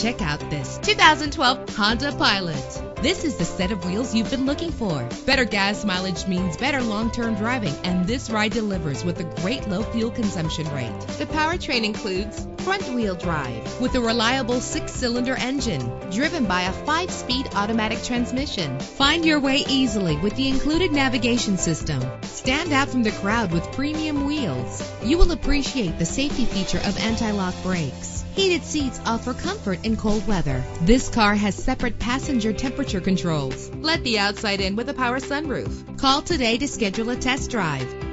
Check out this 2012 Honda Pilot. This is the set of wheels you've been looking for. Better gas mileage means better long-term driving, and this ride delivers with a great low fuel consumption rate. The powertrain includes front-wheel drive with a reliable six-cylinder engine driven by a five-speed automatic transmission. Find your way easily with the included navigation system. Stand out from the crowd with premium wheels. You will appreciate the safety feature of anti-lock brakes. Heated seats offer comfort in cold weather. This car has separate passenger temperature controls. Let the outside in with a power sunroof. Call today to schedule a test drive.